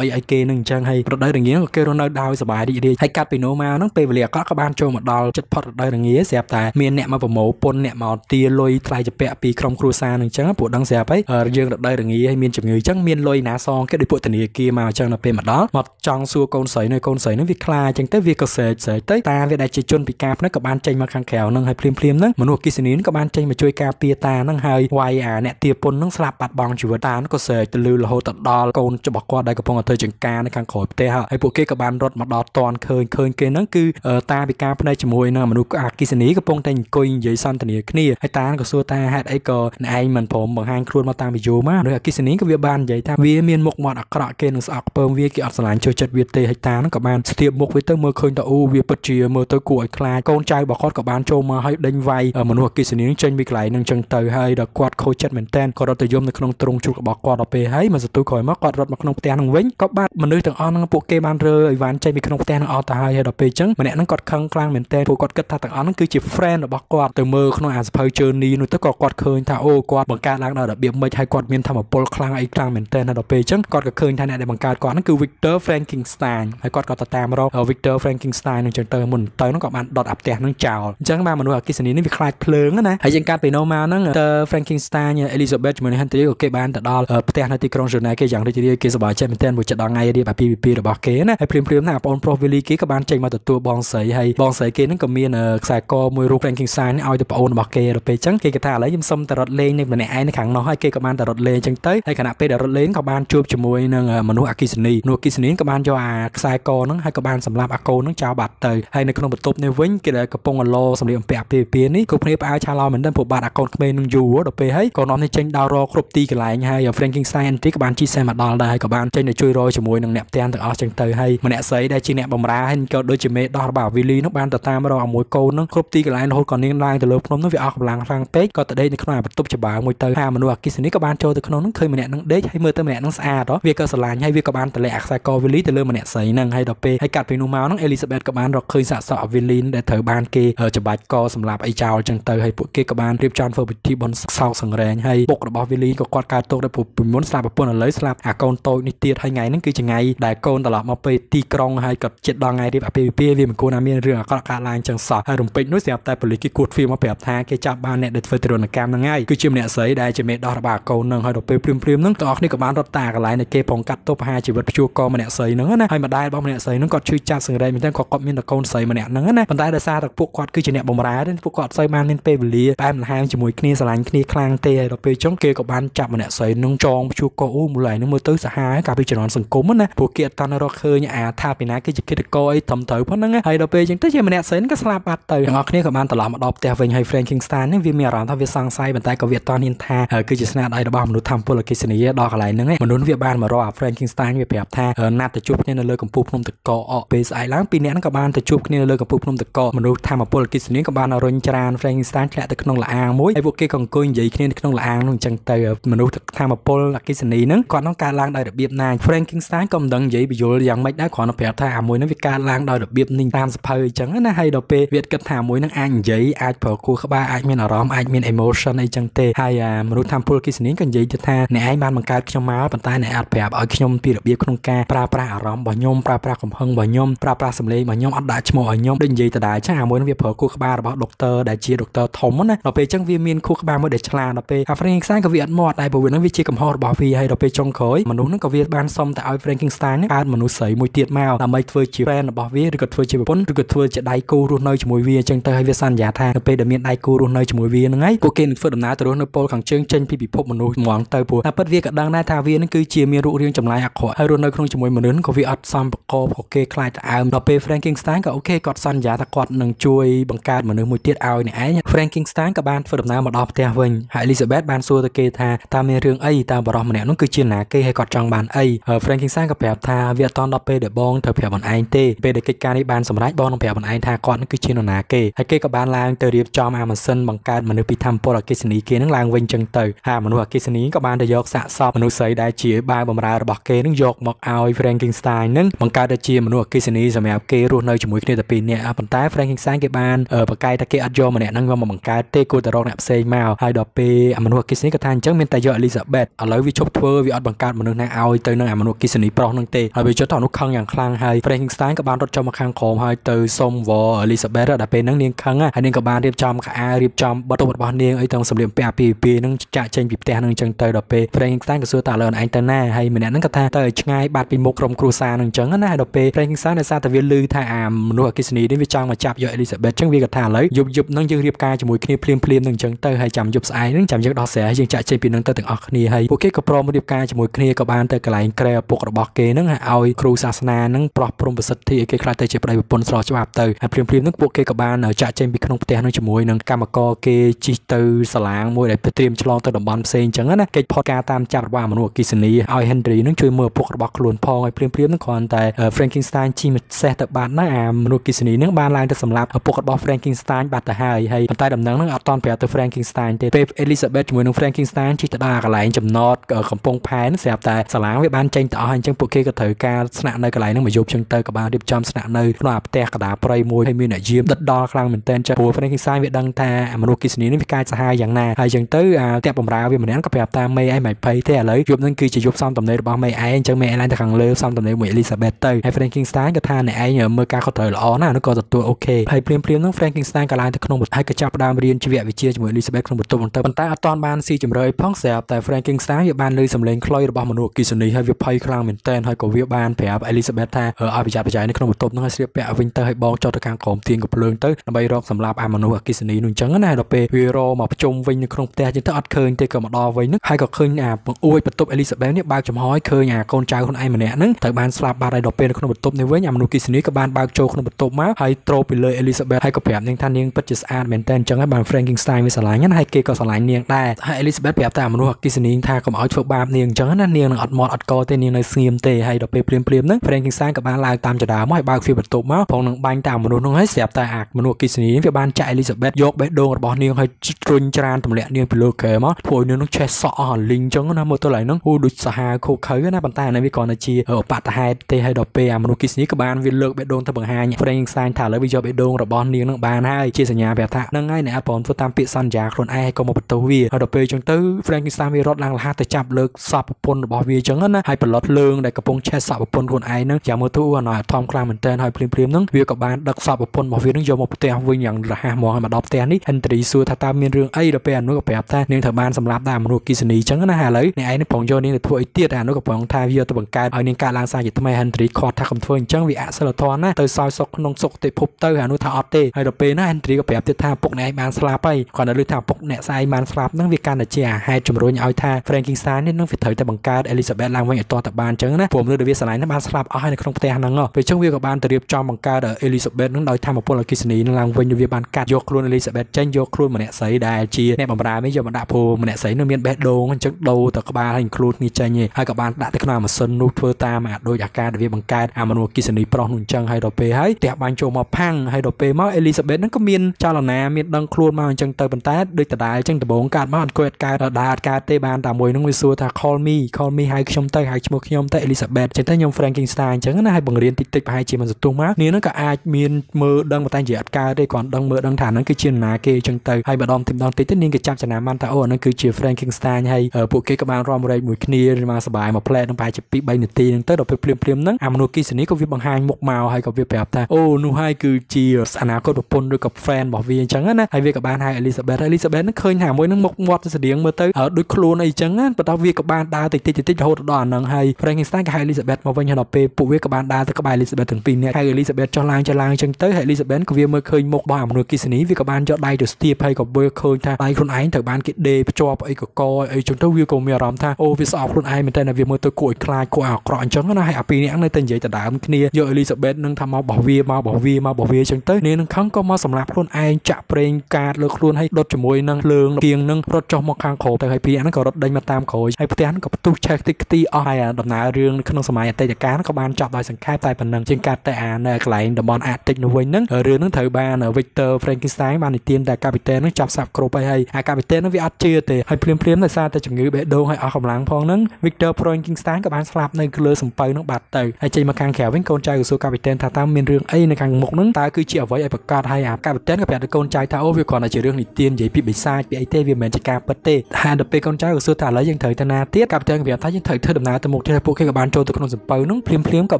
អីអីគេហ្នឹងអញ្ចឹងហើយរដូវរងាក៏គេរស់នៅដោយសប្បាយរីករាយហើយកាត់ពីនោះមកហ្នឹងពេលវេលាអាក្រក់ក៏បានចូលមកដល់ចិត្តផុតរដូវរងាស្រាប់តែមានអ្នកមកប្រមូលពុនអ្នកមកទាលុយថ្លៃចាពាក់ពីក្រុមគ្រួសារហ្នឹងអញ្ចឹងពួកដឹងស្រាប់ហើយយើងរដូវរងាហើយមានជំងឺអញ្ចឹងមានលុយណាសងគេដូចពួកធនាគារមកអញ្ចឹងដល់ពេលមកដល់មកចង់សួរកូនស្រីនៅកូនស្រីហ្នឹងវាខ្លាចអញ្ចឹងទៅវាក៏ស្រែកស្រែកទៅតាវាដែលជាជនពិការហ្នឹងក៏បានចេញមកខាងក្រៅហ្នឹងហើយភ្លាមភ្លាមហ្នឹងមនុស្សអគិសនីក៏បានចេញមកជួយការពារតាហ្នឹងហើយវាយអាអ្នកទាពុនហ្នឹងស្លាប់បាត់បង់ជីវិតតាហ្នឹងក៏ស្រែកទៅលឺរហូតទៅដល់កូនរបស់គាត់ដែលកំពុងតែធ្វើចង្ការនៅខាងក្រោយផ្ទះហើយពួកគេក៏បានរត់មកដល់តន់ឃើញឃើញគេហ្នឹងគឺតាពិការភ្នែកជាមួយនឹងមនុស្សអគិសនីកំពុងតែអង្គុយនិយាយសន្ទនាគ្នាហើយតាក៏សួរតាហេតុអីក៏អ្នកឯងមិនព្រមបង្ហាញខ្លួនមកតាមវីដេអូមកឬអគិសនីក៏វាបាននិយាយថាវាមានមុខមាត់អាក្រក់គេនឹងស្អប់ពើមវាគេអត់ស្រឡាញ់ចូលចិត្តវាទេហើយតាហ្នឹងក៏បានស្ទាបមុខវាទៅមើលឃើញថាអូវាពិតជាមើលទៅគួរឲ្យខ្លាចកូនចៅរបស់គាត់ក៏បានចូលមកហើយដេញវាយមនុស្សអគិសនីនឹងចេញពីកន្លែងហ្នឹងចឹងទៅហើយដល់គាត់ខូចចិត្តមែនតើក៏រត់ទៅយំនៅក្នុងទ្រុងជ្រូករបស់គាត់ដល់ពេលហើយមួយសន្ទុះក្រោយមកគាត់រត់មកក្នុងផ្ទះហ្នឹងវិញក៏បានមនុស្សទាំងអស់ហ្នឹងពួកគេបានរើអីវ៉ាន់ចេញពីក្នុងផ្ទះហ្នឹងអស់ទៅហើយហើយដល់ពេលចឹងម្នាក់ហ្នឹងគាត់ខឹងខ្លាំងមែនតើពួកគាត់គិតថាទាំងអស់ហ្នឹងគឺជា friend របស់គាត់ទៅមើលក្នុងអាសភៅ journey នោះទៅក៏គាត់ឃើញថាអូគាត់បង្កើតឡើងដោយរបៀបម៉េចហើយគាត់មានធម៌ពលខ្លាំងអីខ្លាំងមែនតើដល់ពេលចឹងគាត់ក៏ឃើញថាអ្នកដែលបង្កើតគាត់ហ្នឹងគឺ Victor Frankenstein ហើយគាត់ក៏ទៅតាមរក Victor Frankenstein នឹងចឹងទៅមុនទៅហ្នឹងក៏បានដុតអាផ្ទះហ្នឹងចោលអញ្ចឹងបាទមនុស្សអគិសនីនេះវាខ្លាចភ្លើងណាហើយយើងកាត់ពីនោះមកហ្នឹងទៅ Frankenstein Elizabeth ជាមួយនឹង Henry ក៏គេបានទៅដល់ផ្ទះនៅទីក្រុង Geneva គេយ៉ាងរីករាយគេសប្បាយចិត្តមែនទែនព្រោះចិត្តដល់ថ្ងៃរៀបអាពាហ៍ពិពាហ៍របស់គេណាហើយព្រាមព្រាមណាបងប្រុស Willy គេក៏បានចេញមកទទួលបងស្រីហើយបងស្រីគេហ្នឹងក៏មានខ្សែកមួយរូប Frankenstein ឲ្យទៅប្អូនរបស់គេទៅពេលអញ្ចឹងគេគេថាឥឡូវខ្ញុំសុំទៅរត់លេងនៅម្នាក់ឯងនៅខាងនោះហើយគេក៏បានទៅរត់លេងអញ្ចឹងទៅហើយខណៈពេលដែលរត់លេងក៏បានជួបជាមួយនឹងមនុស្សអគិសនីមនុស្សអគិសនីក៏បានយកអាខ្សែកហ្នឹងហើយក៏បានសម្លាប់អាកូនហ្នឹងចោលបាត់ទៅហើយនៅក្នុងបន្ទប់នេះវិញគេដែលកំពុងអឡសម្លៀកបំពាក់ពីពីនេះគ្រប់គ្នាផ្អើលឆាឡោមែនទែនព្រោះបាត់អាកូនក្មេងនឹងយូរដល់ពេលហើយកូននោះនេះចេញដើររកគ្រប់ទីកន្លែងហើយ Frankenstein ទីក៏បានជិះសេះមកដល់ដែរហើយក៏បានចេញទៅជួយរកជាមួយនឹងអ្នកផ្ទះទាំងអស់ចឹងទៅហើយម្នាក់ស្រីដែលជាអ្នកបម្រើហើយក៏ដូចជាមេដោះរបស់វីលីនោះបានទៅតាមរកមួយកូននោះគ្រប់ទីកន្លែងរហូតក៏នាងឡើងទៅលើភ្នំនោះវាអស់កម្លាំងខ្លាំងពេកក៏ទៅដេកនៅក្នុងបន្ទប់ច្បារមួយទៅហើយមនុស្សអគិសនីក៏បានចូលទៅក្នុងនោះឃើញម្នាក់នឹងដេកហើយមើលទៅម្នាក់នឹងស្អាតវាក៏ស្រឡាញ់ហើយវាក៏បានទម្លាក់អក្សរកវីលីទៅលើម្នាក់ស្រីហ្នឹងហើយដល់ពេលហើយកាត់ពីនោះមកហ្នឹងអេលីសាបេតក៏បានរកឃើញសាកសពវីលីនដែលត្រូវបានគេច្បាច់កសម្រាប់អីចោលចឹងទៅហើយពួកគេក៏បានរៀបចំធ្វើពិធីបុណ្យសោកសង្រេងហើយពុករបស់វីលីក៏គាត់កើតទុកដែលពីមុនស្លាប់ប្រពន្ធឥឡូវស្លាប់អាកូនតូចនេះទៀតហើយថ្ងៃហ្នឹងគឺជាថ្ងៃដែលកូនត្រឡប់មកពីទីក្រុងហើយក៏ចិត្តដល់ថ្ងៃរៀបអាពាហ៍ពិពាហ៍វាមិនគួរណាមានរឿងអាក្រក់កើតឡើងចឹងសោះហើយរំពេចនោះស្រាប់តែប៉ូលីសគេគួតទ្វារមកប្រាប់ថាគេចាប់បានអ្នកដែលធ្វើទរណកម្មហ្នឹងហើយគឺជាម្នាក់ស្រីដែលជាមេដោះរបស់កូនហ្នឹងហើយដល់ពេលព្រាមព្រាមហ្នឹងទាំងអស់គ្នាក៏បានរត់តាកន្លែងដែលគេប្រងកាត់ទោសប្រហារជីវិតព្យួរកម្នាក់ស្រីហ្នឹងណាហើយម្ដាយរបស់ម្នាក់ស្រីហ្នឹងគាត់ឈឺចាប់សង្រេងមែនទែនក៏គាត់មានតែកូនស្រីម្នាក់ហ្នឹងណាប៉ុន្តែដោយសារតែពួកគាត់គឺជាអ្នកបម្រើទេពួកគាត់ស្ូវបានមានពេលវេលាបែបលហាមជាមួយគ្នាស្រឡាញ់គ្នាខ្លាំងទេហើយដល់ពេលចុងគេក៏បានចាប់ម្នាក់ស្រីហ្នឹងចងព្យួរកអូមូលហើយហ្នឹងមើលទៅសាហាវកាលពីជំនាន់សង្គមណាពួកគេអត់តន់រកឃើញអាថាពីណាគឺជាគិតកោអីត្រឹមត្រូវប៉ុណ្ណឹងហើយដល់ពេលអញ្ចឹងទៅជាម្នាក់ស្រីក៏ស្លាប់បាត់ទៅទាំងអស់គ្នាក៏បានត្រឡប់មកដល់ផ្ទះវិញហើយ Frankenstein ហ្នឹងវាមានអារម្មណ៍ថាវាសង្ស័យប៉ុន្តែក៏វាអត់តន់ហ៊ានថាគឺជាស្នាដៃរបស់មនុស្សធម្មពលអកិសនីដល់កន្លែងហ្នឹងមនុស្សវាបានមករកអា Frankenstein វាប្រាប់ថាណាត់ទៅជួបគ្នានៅលើកំពូលភ្នំតកអកពេលស្អែកឡើងពីរនាក់ហ្នឹងក៏បានទៅជួបគ្នានៅលើកំពូលភ្នំតកមនុស្សធម្មពលអកិសនីក៏បានរុញច្រាន Frankenstein ធ្លាក់ទៅក្នុងលអាងមួយហើយពួកគេក៏អង្គុយនិយាយគ្នានៅក្នុងលអាងនោះអញ្ចឹងទៅមនុស្សធម្មពលអកិសនីហ្នឹងគាត់នឹងកើតឡើងដោយរបៀបណា Frankenstein ក៏មិនដឹងនិយាយបញ្យល់យ៉ាងម៉េចដែរគ្រាន់តែប្រាប់ថាអាមួយហ្នឹងវាកើតឡើងដោយរបៀបនេះតាមសភៅអញ្ចឹងណាហើយដល់ពេលវាគិតថាមួយហ្នឹងអាចនិយាយអាចប្រើគូក្បាលអាចមានអារម្មណ៍អាចមាន emotion អីចឹងទេហើយមនុស្សធម្មពលអកិសនីក៏និយាយទៅថាអ្នកឯងបានបង្កើតខ្ញុំមកប៉ុន្តែអ្នកអត់ប្រាប់ឲ្យខ្ញុំពីរបៀបក្នុងការប្រើប្រាស់អារម្មណ៍របស់ខ្ញុំប្រើប្រាស់កំហឹងរបស់ខ្ញុំប្រើប្រាស់សម្លេងរបស់ខ្ញុំអត់ដាក់ឈ្មោះឲ្យខ្ញុំដូចនិយាយទៅដែរចាអាមួយនឹងវាប្រើខួរក្បាលរបស់ដុកទ័រដែលជាដុកទ័រធំណាដល់ពេលអញ្ចឹងវាមានខួរក្បាលមួយដែលឆ្លាតដល់ពេលអា Frankenstein ក៏វាអត់មាត់ដែរព្រោះវានឹងវាជាកំហុសរបស់វាហើយដល់ពេលចុងក្រោយមនុស្សនឹងក៏វាបានសុំទៅឲ្យ Frankenstein កើតមនុស្សស្រីមួយទៀតមកដើម្បីធ្វើជា fan របស់វាឬក៏ធ្វើជាប្រពន្ធឬក៏ធ្វើជាដៃគូរស់នៅជាមួយវាអញ្ចឹងទៅហើយវាសន្យាថានៅពេលដែលមានដៃគូរស់នៅជាមួយវាហ្នឹងហើយពួកគេនឹងធ្វើដំណើរទៅរស់នៅពលខាងជើងចេញពីពិភពមនុស្សហ្មងទៅព្រោះតែពិតវាក៏ដឹងដែរថាវានឹងគឺជាមានរូបរាងចម្លែកអាក្រក់ហើយរស់នៅក្នុងជាមួយមនុស្សក៏វាអត់សមប្រកបក៏គេខ្លាចទៅអើមដល់ពេល Frankenstein ក៏អូខេគាត់សន្យាថាគាត់នឹងជួយបង្កើតមនុស្សមួយទៀតឲ្យអ្នកឯង Frankenstein ក៏បានធ្វើដំណើរមកដល់ផ្ទះវិញហើយ Elizabeth បានសួរទៅគេថាតើមានរឿងអីតើបរិសម្នាក់នោះគឺជាណាគេហើយគាត់ចង់បានអី Frankenstein ក៏ប្រាប់ថាវាអត់តន់ដល់ពេលដែលបងត្រូវប្រាប់បងឯងទេពេលដែលកិច្ចការនេះបានសម្រេចបងនឹងប្រាប់បងឯងថាគាត់នឹងគឺជានរណាគេហើយគេក៏បានឡើងទៅរៀបចំអាម៉ាស៊ីនបង្កើតមនុស្សពីធម្មពលអកិសនីគេនឹងឡើងវិញចឹងទៅហើយមនុស្សអកិសនីក៏បានទៅយកសាកសពមនុស្សស្រីដែលជាបាវបម្រើរបស់គេនឹងយកមកឲ្យ Frankenstein នឹងបង្កើតទៅជាមនុស្សអកិសនីសម្រាប់គេរស់នៅជាមួយគ្នាតែពីរនាក់ប៉ុន្តែ Frankenstein គេបានប្រកែកថាគេអត់យកម្នាក់ហ្នឹងមកបង្កើតទេគួរតែរកអ្នកផ្សេងមកហើយដល់ពេលមនុស្សអកិសនីក៏ថាអញ្ចឹងមានតែយក Elizabeth ឥឡូវវាជប់ធ្វើវាអត់បង្កើតមនុស្សណាឲ្យទៅនឹងមនុស្សអកិសនីប្រុសហ្នឹងទេហើយវាចុះតនោះខឹងយ៉ាងខ្លាំងហើយ Frankenstein ក៏បានរត់ចុះមកខាងក្រោមហើយទៅសុំវល់ Elizabeth ដល់ពេលហ្នឹងនាងខឹងហើយនាងក៏បានរៀបចំខោអាវរៀបចំបទរបស់នាងអីទាំងសម្លៀកបំពាក់ពីពីហ្នឹងចាក់ចេញពីផ្ទះហ្នឹងអញ្ចឹងទៅដល់ពេល Frankenstein ក៏សួរតើលើឯងទៅណាហើយម្នាក់ហ្នឹងក៏ថាទៅឆ្ងាយបាត់ពីមុខក្រុមគ្រួសារហ្នឹងអញ្ចឹងណាហើយដល់ពេល Frankenstein ដោយសារតែវាឮថាអាមនុស្សអគិសនីនេះវាចង់មកចាប់យក Elizabeth អញ្ចឹងវាក៏ថាឥឡូវយប់យប់ហ្នឹងយើងរៀបការជាមួយគ្នាភ្លាមភ្លាមហ្នឹងអញ្ចឹងទៅហើយចាំយប់ស្អែកហ្នឹងចាំយើងដោះស្រាយយើងចាក់ចេញពីហ្នឹងទៅទាំងអស់គ្នាហើយពួកគេក៏ព្រមរៀបការជាមួយគ្នាក៏បានទៅកន្លែងក្រែឪពុករបស់គេហ្នឹងឲ្យគ្រូសាសនាហ្នឹងប្រោះព្រំប្រសិទ្ធិឲ្យគេខ្លាចទៅជាប្តីប្រពន្ធស្របច្បាប់ទៅហើយភ្លាមភ្លាមហ្នឹងពួកគេក៏បានចាក់ចេញពីក្នុងផ្ទះហ្នឹងជាមួយនឹងកម្មករគេជិះទៅសាឡាងមួយដែលត្រៀមឆ្លងទៅតំបន់ផ្សេងអញ្ចឹងណាកិច្ចផុតការតាមចាប់របស់មនុស្សអគិសនីឲ្យ Henry នឹងជួយមើលឪពុករបស់ខ្លួនផងឲ្យព្រាមព្រាមនឹងគ្រាន់តែ Frankenstein ជិះមកសេះទៅបាត់ណាអាមនុស្សអគិសនីនឹងបានឡើងទៅសម្លាប់ឪពុករបស់ Frankenstein បាត់ទៅហើយហើយប៉ុន្តែដំណឹងនឹងអត់តន់ប្រាប់ទៅ Frankenstein ទេពេល Elizabeth ជាមួយនឹង Frankenstein ជិះទៅដល់កន្លែងចំណតកំពង់ផែនឹងស្រាប់តែសាឡាងវាបានចេញទៅអស់ហើយអញ្ចឹងពួកគេក៏ត្រូវការស្នាក់នៅកន្លែងហ្នឹងមួយយប់អញ្ចឹងទៅក៏បានរៀបចំស្នាក់នៅក្នុងអាផ្ទះកដាព្រៃមួយហើយមានអ្នកយាមដិតដល់ខ្លាំងមែនទែនចាព្រោះ Frankenstein វាដឹងថាមនុស្សអគិសនីនេះវាកាចសាហាវយ៉ាងណាហើយអញ្ចឹងទៅអាផ្ទះបំរើវាម្នាក់ក៏ប្រាប់តាមមេឯងមិនភ័យទេឥឡូវយប់ហ្នឹងគឺជាយប់សំតំណេររបស់មេឯងអញ្ចឹងមេឯងឡើងទៅខាងលើសំតំណេរមួយ Elizabeth ទៅហើយ Frankenstein ក៏ថាអ្នកឯងមើលការខុសត្រូវល្អណាស់នោះក៏ទទួលអូខេហើយព្រាមព្រាមហ្នឹង Frankenstein ក៏ឡើងទៅក្នុងហើយក៏ចាប់ផ្ដើមរៀនជីវវិទ្យាជាមួយ Elizabeth ក្នុងបន្ទប់បន្ទប់ប៉ុន្តែអត់ទាន់បានស៊ីជម្រៅអីផងស្រាប់តែ Frankenstein វាបានលើសម្លេងខ្លុយរបស់មនុស្សអគិសនីហើយវាភ័យខ្លាំងមែនទែនហើយក៏វាបានប្រាប់ Elizabeth ថាឲ្យប្រយ័ត្នប្រយែងនៅក្នុងបន្ទប់ហ្នឹងហើយស្លៀកពាក់វិញទៅហើយបងចុះទៅខាងក្រោមទៀងកំភ្លើងទៅដើម្បីរកសម្លាប់អាមនុស្សអគិសនីនោះអញ្ចឹងណាដល់ពេលវារមកប្រជុំវិញនៅក្នុងផ្ទះចឹងទៅអត់ឃើញទេក៏មកដល់វិញហ្នឹងហើយក៏ឃើញអាបង្អួចបន្ទប់ Elizabeth នេះបើកចំហឲ្យឃើញអាកូនចៅខ្លួនឯងម្នាក់ហ្នឹងត្រូវបានស្លាប់បាត់ហើយដល់ពេលនៅក្នុងបន្ទប់នេះវិញអាមនុស្សគិសនីក៏បានបានបើកចូលក្នុងបន្ទប់មកហើយត្រូពីលើ Elizabeth ហើយក៏ប្រាប់នាងថានាងពិតជាស្អាតមែនតើអញ្ចឹងហើយបាន Frankenstein វាស្រឡាញ់ណាហើយគេក៏ស្រឡាញ់នាងដែរហើយ Elizabeth ប្រាប់តែមនុស្សអគិសនីថាកុំឲ្យធ្វើបាបនាងអញ្ចឹងណានាងនឹងអត់មាត់អត់កទេនាងនៅស្ងៀមទេហើយដល់ពេលព្រាមព្រាមហ្នឹង Frankenstein ក៏បានឡើងតាមចដាមកហើយបើកទ្វារបន្ទប់មកផងនឹងបាញ់តាមមនុស្សហ្នឹងហើយស្រាប់តែអាមនុស្សអគិសនីវាបានចាក់ Elizabeth យកបេះដូងរបស់នាងហើយជ្រុញច្រានទម្លាក់នាងពីលើកែមកធ្វើឲ្យនាងនឹងឆេះសក់អស់លីងអញ្ចឹងណាមើលទៅឡើយហ្នឹងអូដូចសាហាវខូខើណាប៉ុន្តែអានេះវាគ្រាន់តែជាឧបតហេតុទេហើយដល់ពេលអាមនុស្សគិសនីក៏បានវាលើកបេះដូងទៅបង្ហាញ Frankenstein ថាឥឡូវវាយកបេះដូងរបស់នាងនឹងបានហើយជាសញ្ញាប្រាប់ថាហ្នឹងហើយអ្នកអត់ព្រមធ្វើតាមពាក្យសន្យាខ្លួនឯងហើយក៏មកបន្ទោសវាហើយដល់ពេលអញ្ចឹងទៅ Frankenstein វារត់ឡើងលះទៅចាប់លើកសពប្រពន្ធរបស់វាអញ្ចឹងណាហើយប្រឡត់លើងដែលកំពុងឆេះសពប្រពន្ធខ្លួនឯងហ្នឹងចាំមើលទៅអាណឲ្យធំខ្លាំងមែនតើហើយព្រាមព្រាមហ្នឹងវាក៏បានដឹកសពប្រពន្ធរបស់វាហ្នឹងយកមកផ្ទះវិញយ៉ាងរហ័សមកហើយមកដល់ផ្ទះនេះ Henry សួរថាតើមានរឿងអីដល់ពេលអានោះក៏ប្រាប់ថានាងត្រូវបានសម្លាប់ដោយមនុស្សគិសនីអញ្ចឹងណាហើយឥឡូវអ្នកឯងនឹងប្រងយកនាងទៅធ្វើអីទៀតអានោះក៏ប្រងថាវាទៅបង្កើតឲ្យនាងកើតឡើងសារជាថ្មី Henry ខាត់ថាកុំធ្វើអញ្ចឹងវាអសិលធម៌ណាទៅសោយសុខក្នុងសុគតិភពទៅអានោះថាអត់ទេហើយដល់ពេលណា Henry ក៏ប្រាប់ទៀតថាពុកអ្នកឯងបានស្លាប់ហើយគាត់នៅលើថាពុកអ្នកស្អែកបានស្លាប់ហ្នឹងវាកាន់តែជាហេតុជំរុញឲ្យថា Frankenstein នេះនឹងវាត្រូវតែបង្កើត Elizabeth ឡើងវិញឲ្យតតបានអញ្ចឹងណាព្រោះមនុស្សដែលវាស្រឡាញ់ហ្នឹងបានស្លាប់អស់ហើយនៅក្នុងផ្ទះហ្នឹងពេលអញ្ចឹងវាក៏បានទៅរៀបចំបង្កើត Elizabeth ហ្នឹងដោយធម្មពលអគិសនីនឹងឡើងវិញវាបានកាត់យកខ្លួន Elizabeth ចេញយកខ្លួនម្នាក់ស្រីដែលជាអ្នកបម្រើនេះយកមកដាក់ព្រោះម្នាក់ស្រីនឹងមានបេះដូងអញ្ចឹងដូរទៅក្បាលហើយខ្លួនគ្នាចេញហើយក៏បានដាក់ទៅក្នុងម៉ាស៊ីននោះធ្វើតាមអាដូចអាការដែលវាបង្កើតអាមនុស្សអគិសនីប្រុសនោះអញ្ចឹងហើយដល់ពេលហើយផ្ទះបាញ់ចូលមកផាំងហើយដល់ពេលមក Elizabeth ហ្នឹងក៏មានចលនាមានដឹងខ្លួនមកអញ្ចឹងទៅប៉ុន្តែដូចដដែលអញ្ចឹងដំបងកើតមកអង្គុយអត់កើតដដែលអត់កើតទេបានតែមួយហ្នឹងវាសួរថា call me call me ហៅខ្ញុំទៅហៅឈ្មោះខ្ញុំទៅ Elizabeth អញ្ចឹងទៅខ្ញុំ Frankenstein អញ្ចឹងណាហើយបង្រៀនតិចតិចប្រហែលជាមិនសន្ទុះមកនាងហ្នឹងក៏អាចមានមើលដឹងតែនិយាយអត់កើតទេគ្រាន់ដឹងមើលដឹងថាហ្នឹងគឺជានរណាគេអញ្ចឹងទៅហើយម្ដងទីម្ដងតិចទៅនាងក៏ចាប់ចំណាំបានថាអូអាហ្នឹងគឺជា Frankenstein ហើយពួកគេក៏បានរំរែកមួយគ្នាមកសប្បាយមកផ្លែហ្នឹងប្រហែលជា2 3នាទីហ្នឹងទៅដល់ពេលព្រាមព្រាមហ្នឹងអាមនុស្សគិសនីក៏វាបង្ហាញមុខមកហើយក៏វាប្រាប់ថាអូនោះហើយគឺជាអនាគតប្រពន្ធឬក៏ friend របស់វាអញ្ចឹងណាហើយវាក៏បានហៅ Elizabeth Elizabeth ហ្នឹងឃើញថាមួយហ្នឹងមុខមាត់ស្តៀងមើលទៅដូចខ្លួនអីចឹងណាបន្ទាប់វាក៏បានដើរតិចតិចតិចរហូតដល់អាហ្នឹងហើយ Frankenstein ក៏ហៅ Elizabeth មកវិញហើយដល់ពេលពួកវាក៏បានដើរទៅក្បែរ Elizabeth ទាំងពីរនាក់ហើយ Elizabeth ចុះឡើងចុះឡើងអញ្ចឹងទៅហើយ Elizabeth ក៏វាមើលឃើញមុខរបស់អាមនុស្សគិសនីវាក៏បានយកដៃទៅស្ទាបហើយក៏មើលឃើញថាដៃខ្លួនឯងត្រូវបានគេដេភ្ជាប់អីក៏កអីចឹងទៅវាក៏មានអារម្មណ៍ថាអូវាស្អប់ខ្លួនឯងមែនតើវាមើលទៅគួរឲ្យខ្លាចគួរឲ្យអាក្រក់អញ្ចឹងណាហើយអាពីរនាក់នៅតែនិយាយដដើមគ្នាយក Elizabeth នឹងថាមកបោះវាមកបោះវាមកបោះវាអញ្ចឹងទៅនាងនឹងខឹងក៏មកសម្រាប់ខ្លួនឯងចាក់ប្រេងកាតលើខ្លួនហើយដុតជាមួយនឹងភ្លើងគៀងនឹងរត់ចុះមកខាងក្រោមទៅហើយពីរនាក់ហ្នឹងក៏រត់ដេញមកតាមក្រោយហើយផ្ទះហ្នឹងក៏ផ្ទុះឆេះតិចខ្ទីអស់ហើយដំណើររឿងក្នុងសម័យអតីតកាលក៏បានចប់ដោយសង្ខេបតែប៉ុណ្ណឹងជាងកាត់តែអានៅកន្លែងតំបន់អាតិចនោះវិញហ្នឹងរឿងហ្នឹងត្រូវបាន Victor Frankenstein បាននិទានតែកាពីតេនហ្នឹងចាប់សាប់គ្រប់ហើយហើយអាកាពីតេនហ្នឹងវាអត់ជឿទេហើយភ្លាមភ្លាមដោយសារតែជំងឺបេះដូងហើយអស់កម្លាំងផងហ្នឹង Victor Frankenstein ក៏បានស្លាប់នៅលើសំពៅហ្នឹងបាត់ទៅហើយចេញមកខាងក្រៅវិញកូនចៅក៏សួរកាពីតេនថាតើមានរឿងអីនៅខាងមុខហ្នឹងតើគឺជាអ្វីឲ្យប្រកាសហើយអាកាពីតេនក៏ប្រាប់ទៅកូនចៅថាអូវាគ្រាន់តែជារឿងនិទាននិយាយពីបិសាចពីអីទេវាមិនមែនជាការពិតទេហើយដល់ពេលកូនចៅក៏សួរថាឥឡូវយើងត្រូវទៅណាទៀតកាពីតេនក៏ប្រាប់ថាយើងត្រូវធ្វើដំណើរទៅមុខទៀតហើយពួកគេក៏បានចូលទៅក្នុងសំពៅហ្នឹងភ្លាមភ្លាមក៏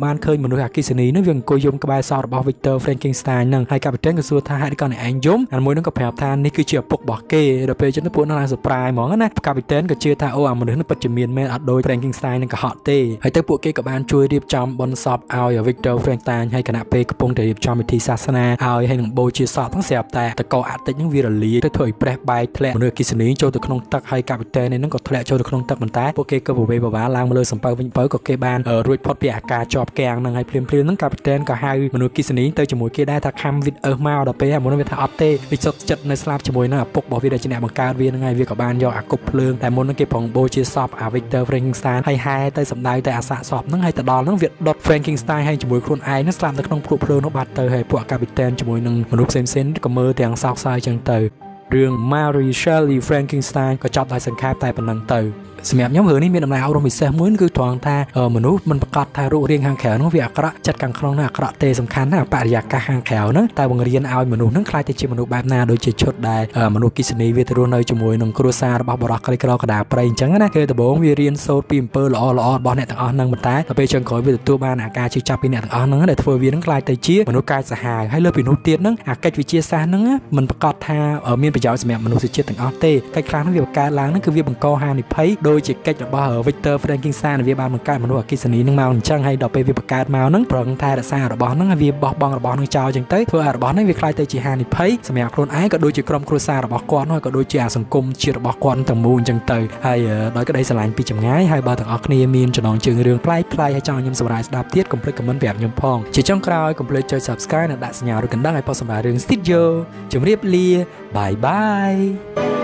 បានឃើញមនុស្សអគិសនីហ្នឹងវាអង្គុយយំក្បែរសោរបស់ Victor Frankenstein ហ្នឹងហើយកាពីតេនក៏សួរថាហេតុក៏អ្នកឯងយំអាមួយហ្នឹងក៏ប្រាប់ថានេះគឺជាឪពុករបស់គេដល់ពេលចឹងទៅពួកហ្នឹងឡើង surprise ហ្មងណាកាពីតេនក៏ជឿថាអូអាមនុស្សហ្នឹងពិតជាមានមែនអត់ដូច Frankenstein នឹងកុហកទេហើយទៅពួកគេក៏បានជួយរៀបចំបុណ្យសពឲ្យ Victor Frankenstein ហើយគណៈពេលកំពុងតែរៀបចំពិធីសាសនាឲ្យហើយនឹងបូជាសពហ្នឹងស្រាប់តែតកអាតិចហ្នឹងវារលាយទៅធ្វើឲ្យប្រេះបែកធ្លាក់មនុស្សអគិសនីចូលទៅក្នុងទឹកហើយកាពីតេនហ្នឹងក៏ធ្លាក់ចូលទៅក្នុងទឹកប៉ុន្តែពួកគេក៏វេវវ៉ាឡើងមកលើសំពៅវិញបើក៏គេបានរួចផុតពីអាការជាប់គាំងហ្នឹងហើយភ្លាមៗហ្នឹងកាពីតេនក៏ហៅមនុស្សអគិសនីទៅជាមួយគេដែរថាខំវិតអើសមកដល់ពេលអាមនុស្សវាថាអត់ទេវាសុខចិត្តនៅស្លាប់ជាមួយនឹងឪពុករបស់វាដែលជាអ្នកបង្កើតវាហ្នឹងហើយវាក៏បានយកអាគប់ភ្លើងតែមុនហ្នឹងគេប្រងបូជាសពអា Victor Frankenstein ហើយហែទៅសម្ដៅទៅអាសាកសពហ្នឹងហើយទៅដល់ហ្នឹងវាដុត Frankenstein ហើយជាមួយខ្លួនឯងហ្នឹងស្លាប់នៅក្នុងព្រោះភ្លើងនោះបាត់ទៅហើយពួកកាពីតេនជាមួយនឹងមនុស្សផ្សេងៗក៏មើលទាំងសោកសៅចឹងទៅរឿង Mary Shelley Frankenstein ក៏ចប់ដោយសង្ខេបតែប៉ុណ្្នឹងទៅសម្រាប់ខ្ញុំរឿងនេះមានដំណើរអប់រំពិសេសមួយគឺត្រង់ថាមនុស្សមិនប្រកាសថារូបរាងខាងក្រៅនោះវាអាក្រក់ចិត្តខាងក្នុងនោះអាក្រក់ទេសំខាន់ណាបរិយាកាសខាងក្រៅហ្នឹងតែបង្រៀនឲ្យមនុស្សហ្នឹងខ្លាចទៅជាមនុស្សបែបណាដូចជាឈុតដែលមនុស្សគិសនីវាទៅរស់នៅជាមួយនឹងគ្រួសាររបស់បរិះក្រីក្រកដាប្រៃអញ្ចឹងណាគឺដំបូងវារៀនសូត្រពីអំពើល្អល្អរបស់អ្នកទាំងអស់ហ្នឹងប៉ុន្តែដល់ពេលចុងក្រោយវាទទួលបានអាការជឿចាប់ពីអ្នកទាំងអស់ហ្នឹងដែលធ្វើវាហ្នឹងខ្លាចទៅជាមនុស្សកាចសាហាវហើយលើពីនោះទៀតហ្នឹងអាកិច្ចវិទ្យាសាស្ត្រហ្នឹងមិនប្រកាសថាមានប្រយោជន៍សម្រាប់មនុស្សជាតិទាំងអស់ទេកិច្ចខ្លះហ្នឹងវាបង្កើតឡើងហ្នឹងគឺវាបង្កហានិភ័យដោយជាកិច្ចរបស់ Victor Frankenstein វាបានបង្កើតមនុស្សអគិសនីហ្នឹងមកអញ្ចឹងហើយដល់ពេលវាបង្កើតមកហ្នឹងប្រឹងតែរក្សារបស់ហ្នឹងហើយវាបោះបង់របស់ហ្នឹងចោលអញ្ចឹងទៅធ្វើឲ្យរបស់ហ្នឹងវាខ្លាយទៅជាហានិភ័យសម្រាប់ខ្លួនឯងក៏ដូចជាក្រុមគ្រួសាររបស់គាត់ហើយក៏ដូចជាអាសង្គមជាតិរបស់គាត់ទាំងមូលអញ្ចឹងទៅហើយដោយក្តីស្រឡាញ់ពីចម្ងាយហើយបើទាំងអស់គ្នាមានចំណងជើងរឿងប្លែកៗហើយចង់ខ្ញុំសម្រាប់ស្ដាប់ទៀតកុំភ្លេច comment ប្រាប់ខ្ញុំផងជាចុងក្រោយកុំភ្លេចចុច subscribe និងដាក់សញ្ញារូបកណ្ដឹងឲ្យប៉ុស្តិ៍សម្រាប់រឿង Studio ជម្រាបលាបាយបាយ